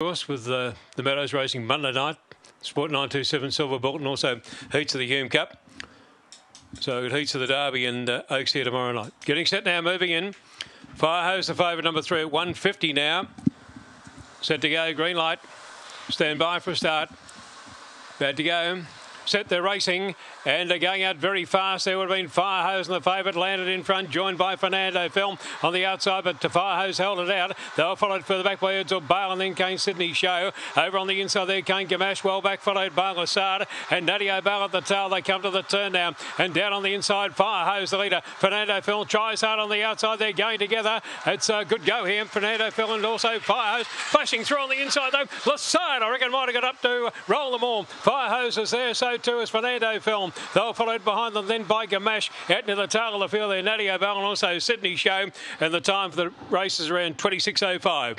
course, with uh, the Meadows racing Monday night. Sport 927 Silver Bolt, and also heats of the Hume Cup. So heats of the Derby and uh, Oaks here tomorrow night. Getting set now, moving in. Firehose, the favourite number three at 150 now. Set to go, green light. Stand by for a start. Bad to go set they're racing and they're going out very fast. There would have been Firehose and the favourite landed in front, joined by Fernando Film on the outside, but Firehose held it out. They were followed further back by Ed's Bale and then came Sydney Show. Over on the inside there came Gamash, well back followed by Lassard and Nadia Bale at the tail. They come to the turn now and down on the inside, Firehose the leader. Fernando Film tries hard on the outside. They're going together. It's a good go here. Fernando Film and also Firehose flashing through on the inside though. Lassard, I reckon, might have got up to roll them all. Firehose is there, so too is Fernando Film. They were followed behind them then by Gamash out near the tail of the field there. Nadia Bell and also Sydney Show. And the time for the race is around 26.05.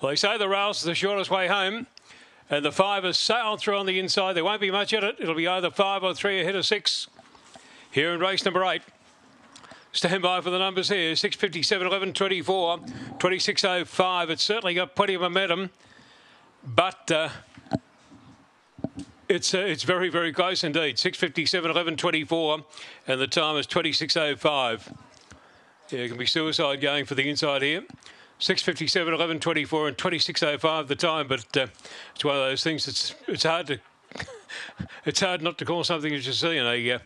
Well, they say the rails is the shortest way home. And the five has sailed through on the inside. There won't be much in it. It'll be either five or three ahead of six. Here in race number eight. Stand by for the numbers here. 657, 11, 24, 26.05. It's certainly got plenty of momentum. But uh, it's uh, it's very very close indeed. 657, 11, 24, and the time is 26.05. Yeah, it can be suicide going for the inside here. 657, 11, 24, and 26.05 the time, but uh, it's one of those things. It's it's hard to it's hard not to call something as you see in a uh,